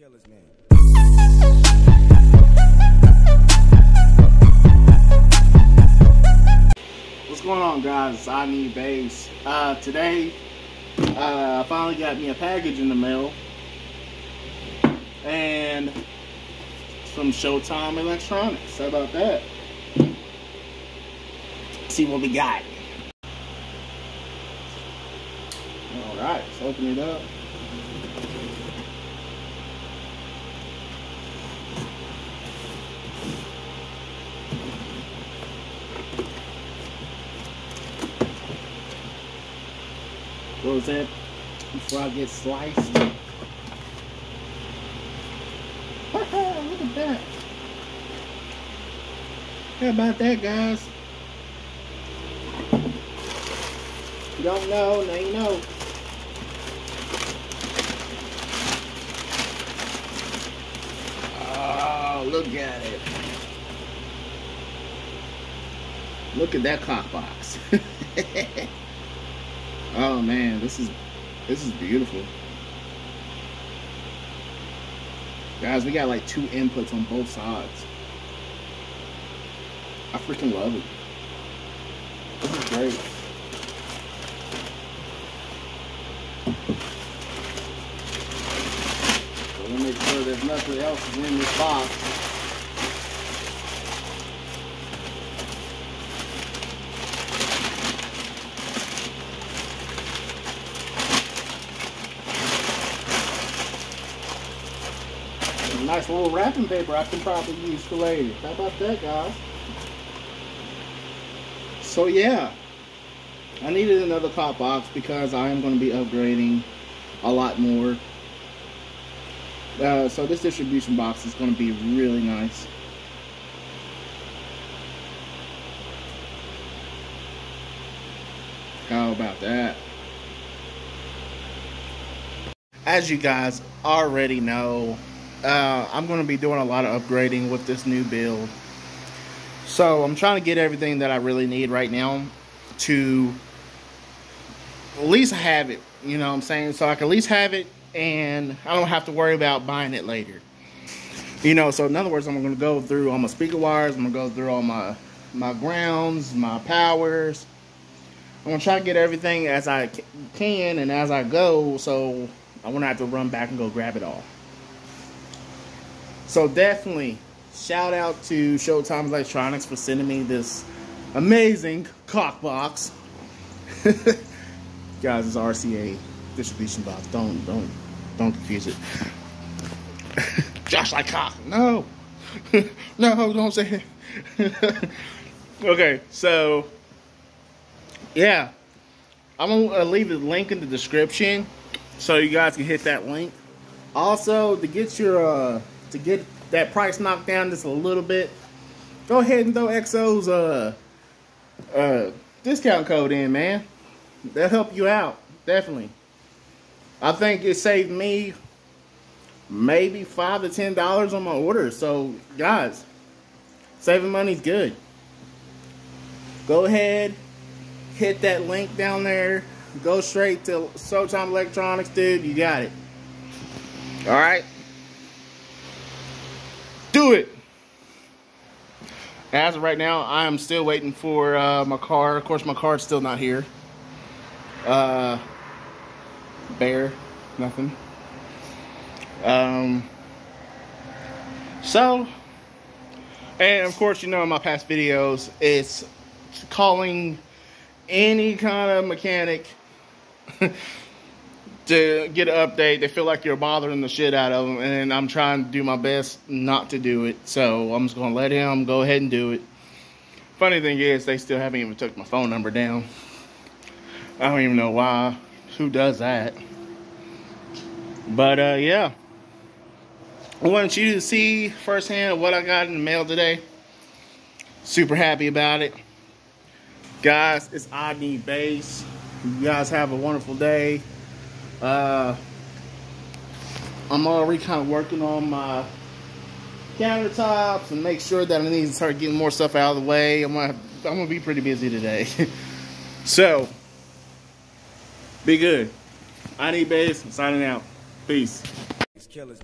Killer's. What's going on, guys? I need base. Uh, today, uh, I finally got me a package in the mail, and some Showtime Electronics. How about that? See what we got. All right, let's open it up. Was? Before I get sliced. Look at that. How about that, guys? You don't know, now you know. Oh, look at it. Look at that cock box. Oh man, this is this is beautiful. Guys, we got like two inputs on both sides. I freaking love it. This is great. So we'll make sure there's nothing else in this box. Nice little wrapping paper I can probably use for later. How about that, guys? So yeah, I needed another cop box because I am going to be upgrading a lot more. Uh, so this distribution box is going to be really nice. How about that? As you guys already know, uh, I'm going to be doing a lot of upgrading with this new build. So I'm trying to get everything that I really need right now to at least have it. You know what I'm saying? So I can at least have it and I don't have to worry about buying it later. You know, so in other words, I'm going to go through all my speaker wires. I'm going to go through all my, my grounds, my powers. I'm going to try to get everything as I can and as I go so I won't have to run back and go grab it all. So definitely shout out to Showtime Electronics for sending me this amazing cock box. Guys, it's RCA distribution box. Don't don't don't confuse it. Josh like cock. No. no, don't say it. okay, so yeah. I'm gonna leave the link in the description so you guys can hit that link. Also, to get your uh to get that price knocked down just a little bit, go ahead and throw Exo's uh uh discount code in, man. That'll help you out, definitely. I think it saved me maybe five to ten dollars on my order. So guys, saving money's good. Go ahead, hit that link down there. Go straight to Showtime Electronics, dude. You got it. All right. Do it. As of right now, I am still waiting for uh, my car. Of course, my car's still not here. Uh, bear, nothing. Um. So, and of course, you know in my past videos, it's calling any kind of mechanic to get an update. They feel like you're bothering the shit out of them, and I'm trying to do my best not to do it. So I'm just gonna let him go ahead and do it. Funny thing is, they still haven't even took my phone number down. I don't even know why. Who does that? But uh, yeah, I want you to see firsthand what I got in the mail today. Super happy about it, guys. It's I base. You guys have a wonderful day. Uh, I'm already kind of working on my countertops and make sure that I need to start getting more stuff out of the way. I'm gonna, I'm gonna be pretty busy today. so, be good. I need base. I'm signing out. Peace. It's Killer's.